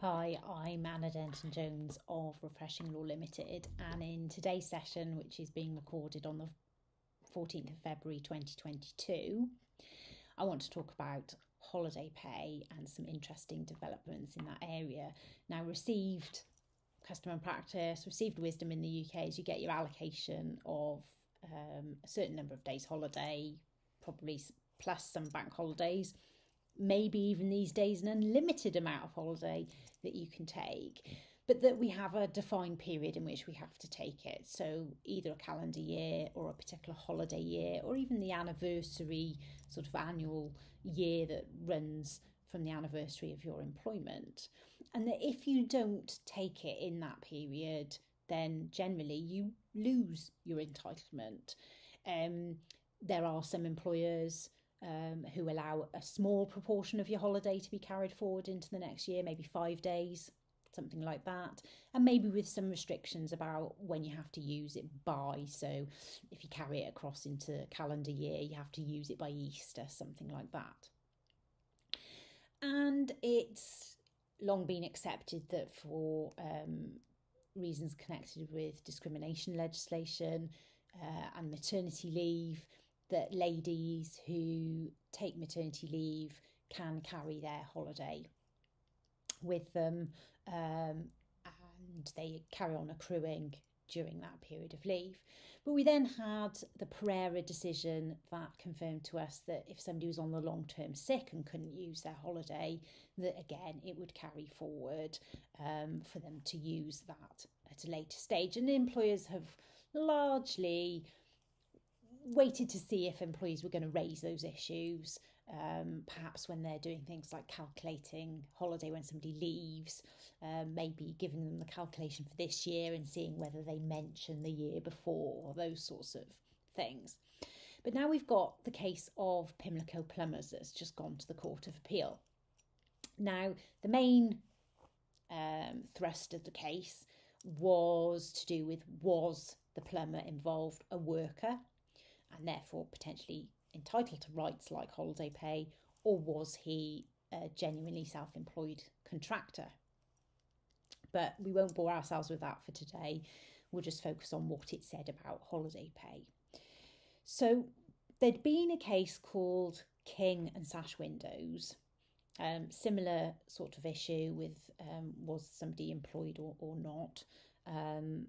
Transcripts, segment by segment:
Hi, I'm Anna Denton Jones of Refreshing Law Limited, and in today's session, which is being recorded on the 14th of February 2022, I want to talk about holiday pay and some interesting developments in that area. Now, received custom and practice, received wisdom in the UK is you get your allocation of um, a certain number of days holiday, probably plus some bank holidays maybe even these days an unlimited amount of holiday that you can take but that we have a defined period in which we have to take it. So either a calendar year or a particular holiday year or even the anniversary sort of annual year that runs from the anniversary of your employment. And that if you don't take it in that period then generally you lose your entitlement. Um, there are some employers um, who allow a small proportion of your holiday to be carried forward into the next year, maybe five days, something like that, and maybe with some restrictions about when you have to use it by. So, if you carry it across into calendar year, you have to use it by Easter, something like that. And it's long been accepted that for um, reasons connected with discrimination legislation uh, and maternity leave, that ladies who take maternity leave can carry their holiday with them um, and they carry on accruing during that period of leave. But we then had the Pereira decision that confirmed to us that if somebody was on the long term sick and couldn't use their holiday, that again it would carry forward um, for them to use that at a later stage. And employers have largely waited to see if employees were going to raise those issues, um, perhaps when they're doing things like calculating holiday when somebody leaves, um, maybe giving them the calculation for this year and seeing whether they mention the year before, or those sorts of things. But now we've got the case of Pimlico Plumbers that's just gone to the Court of Appeal. Now, the main um, thrust of the case was to do with was the plumber involved a worker and therefore potentially entitled to rights like holiday pay, or was he a genuinely self employed contractor? But we won't bore ourselves with that for today. We'll just focus on what it said about holiday pay. So, there'd been a case called King and Sash Windows. Um, similar sort of issue with um, was somebody employed or, or not. Um,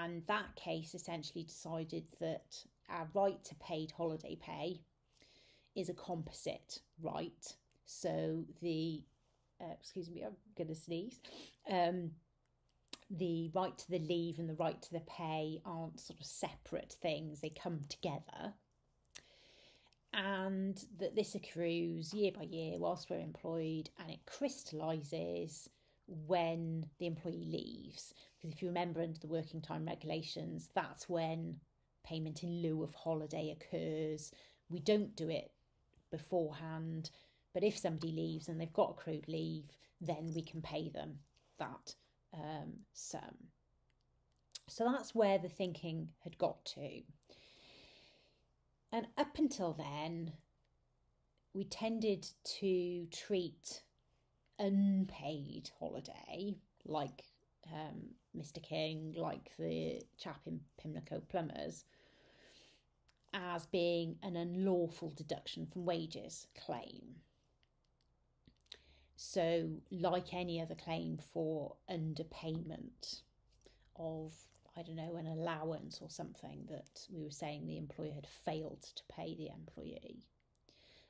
and that case essentially decided that our right to paid holiday pay is a composite right. So the, uh, excuse me, I'm going to sneeze. Um, the right to the leave and the right to the pay aren't sort of separate things, they come together. And that this accrues year by year whilst we're employed and it crystallises when the employee leaves. Because if you remember under the working time regulations, that's when payment in lieu of holiday occurs. We don't do it beforehand, but if somebody leaves and they've got accrued leave, then we can pay them that um, sum. So that's where the thinking had got to. And up until then, we tended to treat unpaid holiday like um, Mr. King, like the chap in Pimlico Plumbers, as being an unlawful deduction from wages claim. So, like any other claim for underpayment of, I don't know, an allowance or something that we were saying the employer had failed to pay the employee.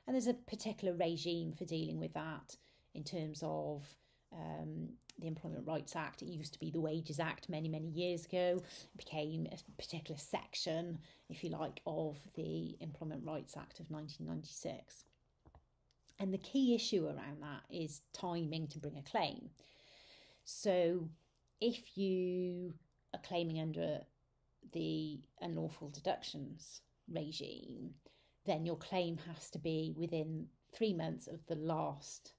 And there's a particular regime for dealing with that in terms of um, the Employment Rights Act. It used to be the Wages Act many, many years ago. It became a particular section, if you like, of the Employment Rights Act of 1996. And the key issue around that is timing to bring a claim. So if you are claiming under the unlawful deductions regime, then your claim has to be within three months of the last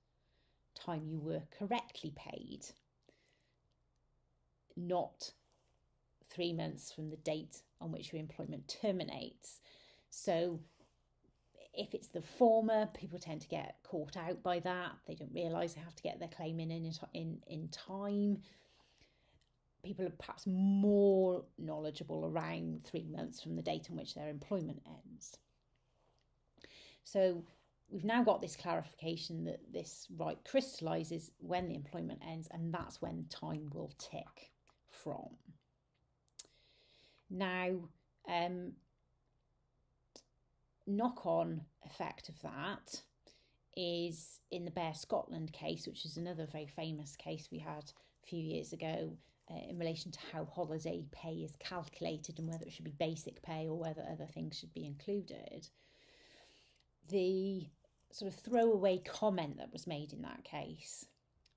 time you were correctly paid, not three months from the date on which your employment terminates. So if it's the former, people tend to get caught out by that. They don't realise they have to get their claim in in, in, in time. People are perhaps more knowledgeable around three months from the date on which their employment ends. So we've now got this clarification that this right crystallises when the employment ends, and that's when time will tick from. Now, um, knock on effect of that is in the Bear Scotland case, which is another very famous case we had a few years ago uh, in relation to how holiday pay is calculated and whether it should be basic pay or whether other things should be included. The sort of throwaway comment that was made in that case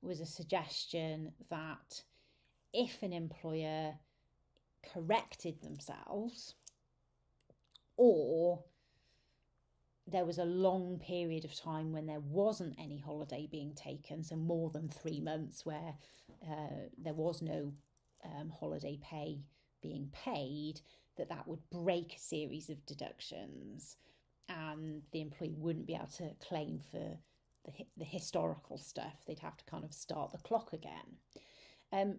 was a suggestion that if an employer corrected themselves or there was a long period of time when there wasn't any holiday being taken, so more than three months where uh, there was no um, holiday pay being paid, that that would break a series of deductions and the employee wouldn't be able to claim for the, the historical stuff. They'd have to kind of start the clock again. Um,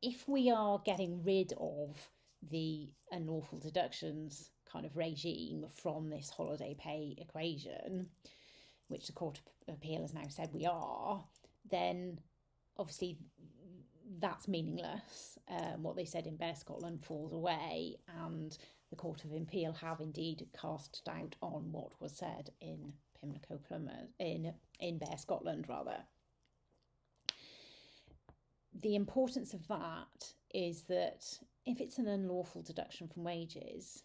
if we are getting rid of the unlawful deductions kind of regime from this holiday pay equation, which the Court of Appeal has now said we are, then obviously that's meaningless. Um, what they said in Bear Scotland falls away, and the Court of Appeal have indeed cast doubt on what was said in Pimlico Plumbers in in Bear Scotland rather. The importance of that is that if it's an unlawful deduction from wages,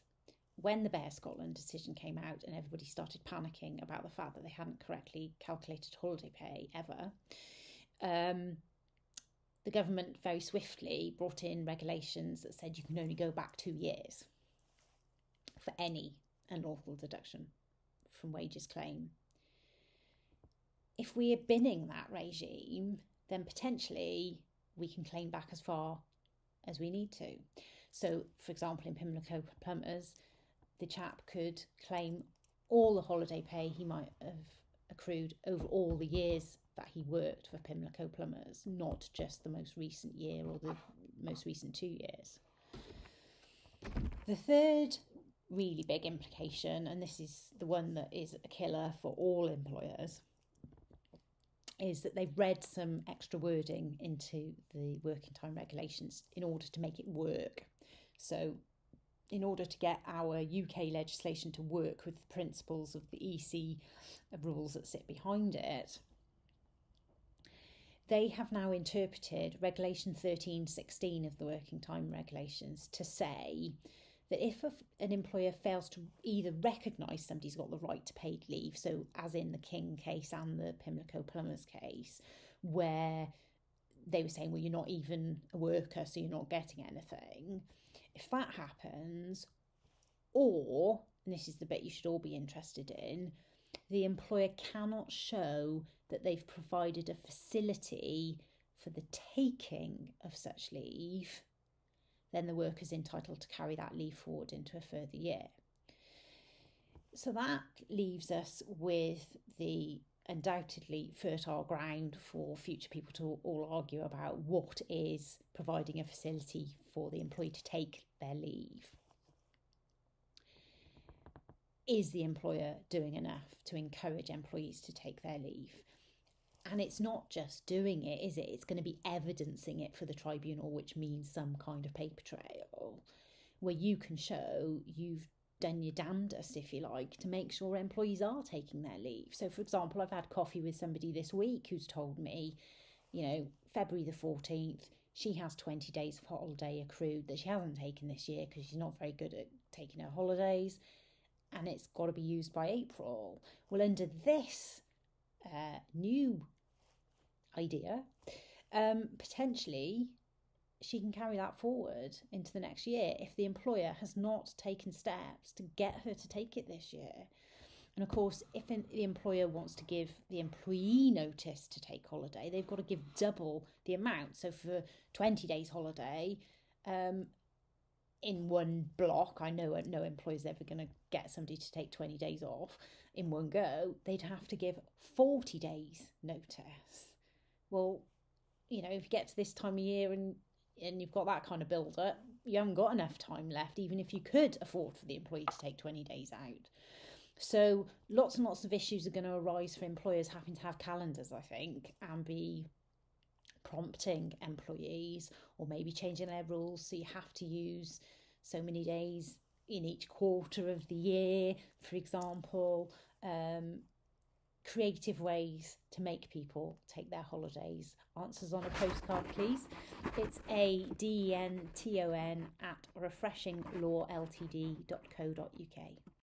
when the Bear Scotland decision came out and everybody started panicking about the fact that they hadn't correctly calculated holiday pay ever, um, the government very swiftly brought in regulations that said you can only go back two years for any unlawful deduction from wages claim. If we are binning that regime, then potentially we can claim back as far as we need to. So, for example, in Pimlico Plumbers, the chap could claim all the holiday pay he might have accrued over all the years that he worked for Pimlico Plumbers, not just the most recent year or the most recent two years. The third really big implication, and this is the one that is a killer for all employers, is that they've read some extra wording into the working time regulations in order to make it work. So, in order to get our UK legislation to work with the principles of the EC rules that sit behind it, they have now interpreted Regulation 1316 of the Working Time Regulations to say that if a, an employer fails to either recognise somebody's got the right to paid leave, so as in the King case and the Pimlico Plumbers case, where they were saying, well, you're not even a worker, so you're not getting anything. If that happens, or, and this is the bit you should all be interested in, the employer cannot show that they've provided a facility for the taking of such leave then the worker is entitled to carry that leave forward into a further year. So that leaves us with the undoubtedly fertile ground for future people to all argue about what is providing a facility for the employee to take their leave. Is the employer doing enough to encourage employees to take their leave? And it's not just doing it, is it? It's going to be evidencing it for the tribunal, which means some kind of paper trail where you can show you've done your damnedest, if you like, to make sure employees are taking their leave. So, for example, I've had coffee with somebody this week who's told me, you know, February the 14th, she has 20 days of holiday accrued that she hasn't taken this year because she's not very good at taking her holidays and it's got to be used by April. Well, under this uh, new idea, um, potentially she can carry that forward into the next year if the employer has not taken steps to get her to take it this year. And of course, if the employer wants to give the employee notice to take holiday, they've got to give double the amount. So for 20 days holiday, um, in one block. I know no employer's ever going to get somebody to take 20 days off in one go. They'd have to give 40 days notice. Well, you know, if you get to this time of year and and you've got that kind of build up, you haven't got enough time left, even if you could afford for the employee to take 20 days out. So lots and lots of issues are going to arise for employers having to have calendars, I think, and be prompting employees or maybe changing their rules so you have to use so many days in each quarter of the year, for example. Um, creative ways to make people take their holidays. Answers on a postcard, please. It's a D E N T O N at refreshinglawltd.co.uk.